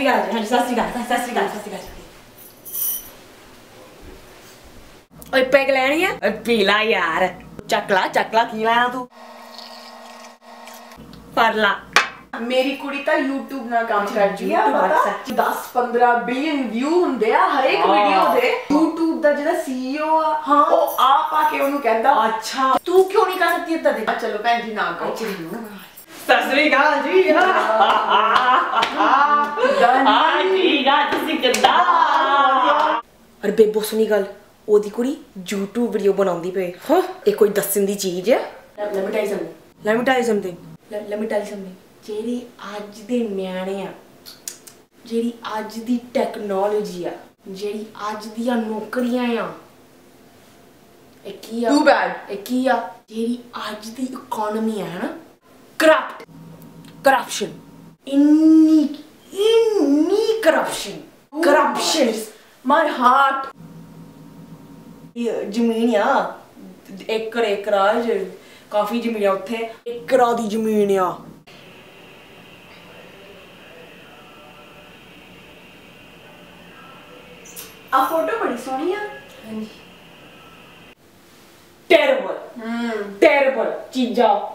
ਸ੍ਰੀ ਅਕਾਲ ਜੀ ਹਾਂਜੀ ਸਤਿ ਸ੍ਰੀ ਅਕਾਲ ਸਤਿ ਸ੍ਰੀ ਅਕਾਲ ਸਤਿ ਸ੍ਰੀ ਅਕਾਲ ਓਏ ਪੈਗ ਲੈਣੀ ਆ ਓਏ ਪੀ ਲਾ ਯਾਰ ਚੱਕ ਲਾ ਚੱਕ ਲਾ ਕੀ ਲੈਣਾ ਤੂੰ ਫੜ ਲਾ ਮੇਰੀ ਕੁੜੀ ਤਾਂ YouTube ਨਾਲ ਕੰਮ ਕਰਦੀ ਆ YouTube ਪਤਾ ਸੱਚੀ। 10 15 ਬਿਲੀਅਨ ਵਿਊ ਹੁੰਦੇ ਆ ਹਰੇਕ ਹਾਂ। ਵੀਡੀਓ ਦੇ YouTube ਦਾ ਜਿਹੜਾ CEO ਆ ਹਾਂ। ਉਹ ਆਪ ਆ ਕੇ ਉਹਨੂੰ ਕਹਿੰਦਾ ਅੱਛਾ ਤੂੰ ਕਿਉਂ ਨਹੀਂ ਕਰ ਸਕਦੀ ਇੱਦਾਂ ਦੇ ਆ ਚਲੋ ਭੈਣ ਜੀ ਨਾ ਕਹੋ ਸਤਿ ਸ੍ਰੀ ਅਕਾਲ ਜੀ। ਹਾਂ ਜੀ ਨਾ ਤੁਸੀਂ ਕਿੱਦਾਂ? ਅਰੇ ਬੇਬੋ ਸੁਣੀ ਗੱਲ। ਉਹਦੀ ਕੁੜੀ YouTube ਵੀਡੀਓ ਬਣਾਉਂਦੀ ਪਈ। ਹਾਂ। ਇਹ ਕੋਈ ਦੱਸਣ ਦੀ ਚੀਜ਼ ਹੈ you something. Let, let me tell you something. ਜਿਹੜੀ ਅੱਜ ਦੇ ਨਿਆਣੇ ਆ ਜਿਹੜੀ ਅੱਜ ਦੀ ਟੈਕਨੋਲੋਜੀ ਆ ਜਿਹੜੀ ਅੱਜ ਦੀਆਂ ਨੌਕਰੀਆਂ ਆ ਇਹ ਕੀ ਆ? Too bad. ਇਹ ਕੀ ਆ? ਜਿਹੜੀ ਅੱਜ ਦੀ ਇਕਨੋਮੀ ਆ ਹਨਾ? ਕਰਪਟ ਕਰਪਸ਼ਨ ਇੰਨੀ ਇੰਨੀ ਕਰਪਸ਼ਨ ਕਰਪਸ਼ਨ My heart. ਇਹ ਜ਼ਮੀਨ ਆ ਏਕੜ ਏਕੜਾ ਜ- ਕਾਫੀ ਜ਼ਮੀਨ ਆ ਉੱਥੇ ਏਕੜਾ ਦੀ ਜ਼ਮੀਨ ਆ ਆ ਫੋਟੋ ਬੜੀ ਸੋਹਣੀ ਆ ਟੈਰਬਲ ਹਮ ਟੈਰਬਲ ਚੀਜ਼ਾਂ ਉਹ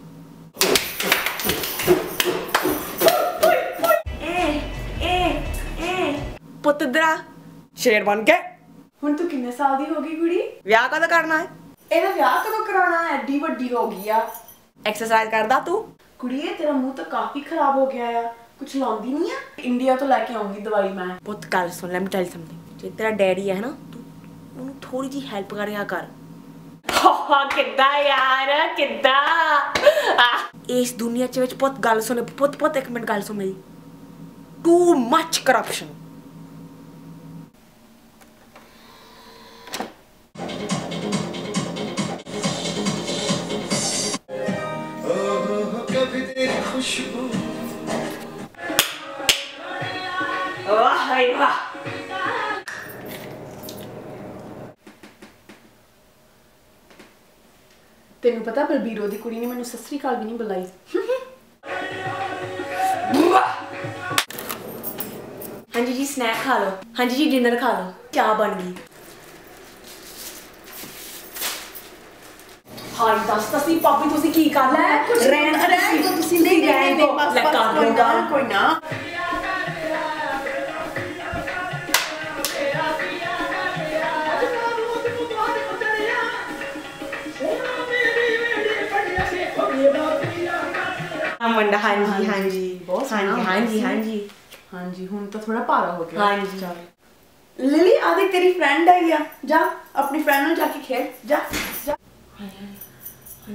ਪੁੱਤਰਾ ਸ਼ੇਰ ਬਣ ਕੇ। ਹੁਣ ਤੂੰ ਕਿੰਨੇ ਸਾਲ ਦੀ ਹੋ ਗਈ ਕੁੜੀ? ਵਿਆਹ ਕਦੋਂ ਕਰਨਾ ਹੈ? ਇਹਦਾ ਵਿਆਹ ਕਦੋਂ ਕਰਾਉਣਾ ਹੈ? ਐਡੀ ਵੱਡੀ ਹੋ ਗਈ ਆ। ਐਕਸਰਸਾਈਜ਼ ਕਰਦਾ ਤੂੰ? ਕੁੜੀਏ ਤੇਰਾ ਮੂੰਹ ਤਾਂ ਕਾਫੀ ਖਰਾਬ ਹੋ ਗਿਆ ਆ। ਕੁਝ ਲਾਉਂਦੀ ਨਹੀਂ ਆ? ਇੰਡੀਆ ਤੋਂ ਲੈ ਕੇ ਆਉਂਗੀ ਦਵਾਈ ਮੈਂ। ਪੁੱਤ ਗੱਲ ਸੁਣ ਲੈ ਮੈਂ ਟੈਲ ਸਮਥਿੰਗ ਜੇ ਤੇਰਾ ਡੈਡੀ ਹੈ ਨਾ ਤੂੰ ਉਹਨੂੰ ਥੋੜੀ ਜੀ ਹੈਲਪ ਕਰਿਆ ਕਰ। ਹਾਂ ਕਿੱਦਾਂ ਯਾਰ ਕਿੱਦਾਂ? ਇਸ ਦੁਨੀਆ ਚ ਵਿੱਚ ਪੁੱਤ ਗੱਲ ਸੁਣ ਪੁੱਤ ਪੁੱਤ ਇੱਕ ਮਿੰਟ ਗੱਲ ਸੁਣ ਮੇਰੀ। ਟੂ ਮੱਚ ਕਰਪਸ਼ਨ ਵਾਹ ਹਾਏ ਵਾਹ ਤੈਨੂੰ ਪਤਾ ਬਲਬੀਰੋ ਦੀ ਕੁੜੀ ਨੇ ਮੈਨੂੰ ਸਤਿ ਸ੍ਰੀ ਅਕਾਲ ਵੀ ਨਹੀਂ ਬੁਲਾਈ ਹਾਂਜੀ ਜੀ ਸਨੈਕ ਖਾ ਲਓ ਹਾਂਜੀ ਜੀ ਡਿਨਰ ਖਾ ਲਓ ਚਾਹ ਬਣ ਗਈ ਹਾਈ ਦੱਸ ਤਸੀ ਪਾਪੀ ਤੁਸੀਂ ਕੀ ਕਰ ਲੈ ਰਹਿਣ ਦੋ ਰਹਿਣ ਦਿਓ ਤੁਸੀਂ, ਨਹੀਂ, ਨਹੀਂ, ਨਹੀਂ, ਬਸ, ਲੈ ਬਸ, ਕਰ ਕੋਈ ਲਊਗਾ ਨਾ, ਕੋਈ ਨਾ ਮੰਡਾ ਹਾਂਜੀ ਹਾਂਜੀ ਬਹੁਤ ਸੋਹਣਾ ਹਾਂਜੀ ਹਾਂਜੀ ਹਾਂਜੀ। ਹਾਂਜੀ ਹੁਣ ਤਾਂ ਥੋੜਾ ਭਾਰਾ ਹੋ ਗਿਆ। ਹਾਂਜੀ। ਚੱਲ। ਲਿਲੀ ਆ ਦੇਖ ਤੇਰੀ ਫਰੈਂਡ ਆਈ ਆ। ਜਾ ਆਪਣੀ ਫਰੈਂਡ ਨਾਲ ਜਾ ਕੇ ਖੇਡ। ਜਾ।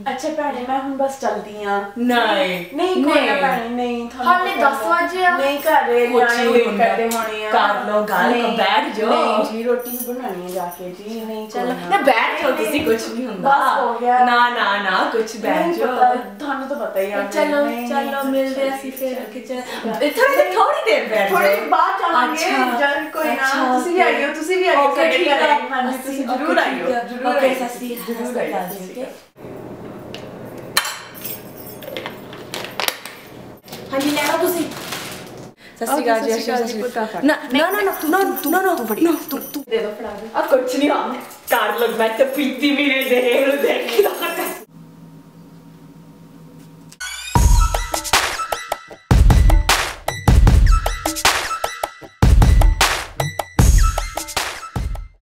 ਅੱਛਾ ਭੈਣੇ ਮੈਂ ਹੁਣ ਬਸ ਚਲਦੀ ਆ ਨਹੀਂ ਨਹੀਂ ਕੋਈ ਨਾ ਨਹੀਂ। ਭੈਣੇ ਨਹੀਂ ਤੁਹਾਨੂੰ ਹਾਲੇ ਪਤਾ ਦਸ ਨਾ। ਵਜੇ ਆ। ਨਹੀਂ ਘਰੇ ਕੁਛ ਨਿਆਣੇ ਨਹੀਂ ਵੇਟ ਹੁੰਦਾ। ਕਰਦੇ ਹੋਣੇ ਆ ਕਰ ਲਓ ਗੱਲ, ਨਹੀਂ, ਬੈਠ ਜਾਓ। ਨਹੀਂ ਜੀ ਰੋਟੀ ਵੀ ਬਣਾਉਣੀ ਹੈ ਜਾ ਕੇ ਜੀ ਨਹੀਂ ਚਲੋ ਕੋਈ ਨਾ ਬੈਠ ਜਾਓ ਤੁਸੀਂ ਕੁਝ ਨਹੀਂ ਹੁੰਦਾ ਬਸ ਹੋ ਗਿਆ ਨਾ ਨਾ ਨਾ ਕੁਝ ਬੈਠ ਨਹੀਂ ਜਾਓ ਪਤਾ, ਤੁਹਾਨੂੰ ਤਾਂ ਪਤਾ ਹੀ ਆ ਚਲੋ ਨਹੀਂ, ਚਲੋ ਨਹੀਂ, ਮਿਲਦੇ ਅਸੀਂ ਫਿਰ ਕਿਚਨ ਥੋੜੀ ਥੋੜੀ ਦੇਰ ਬੈਠ ਥੋੜੀ ਜਾਓ ਬਾਅਦ ਚਾਹਾਂਗੇ ਅੱਛਾ, ਜਦ ਕੋਈ ਨਾ ਅੱਛਾ, ਤੁਸੀਂ ਵੀ ਆਇਓ ਤੁਸੀਂ ਵੀ ਆਇਓ Okay, ਸਾਡੇ ਠੀਕ ਘਰੇ ਹੈ। ਹਾਂਜੀ ਤੁਸੀਂ ਅਸੀਂ- ਜ਼ਰੂਰ okay, ਆਇਓ ਠੀਕ ਹੈ। ਜ਼ਰੂਰ Okay, ਆਇਓ। ਸਤਿ ਸ਼੍ਰੀ- ਜ਼ਰੂਰ ਸਤਿ ਸ਼੍ਰੀ ਅਕਾਲ ਆਇਓ, हामी ल्याएर बुझे Accorcini, no. Carlo mette 15 minuti di euro dentro.